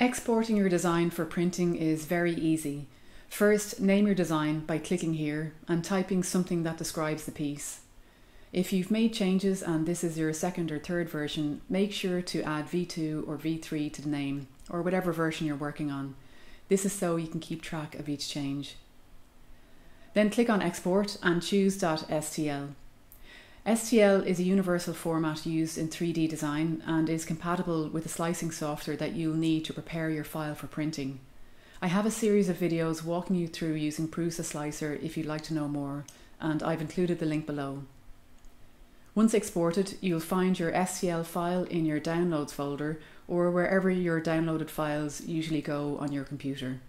Exporting your design for printing is very easy. First, name your design by clicking here and typing something that describes the piece. If you've made changes and this is your second or third version, make sure to add V2 or V3 to the name, or whatever version you're working on. This is so you can keep track of each change. Then click on Export and choose .stl. STL is a universal format used in 3D design and is compatible with the slicing software that you'll need to prepare your file for printing. I have a series of videos walking you through using Prusa Slicer if you'd like to know more, and I've included the link below. Once exported, you'll find your STL file in your Downloads folder or wherever your downloaded files usually go on your computer.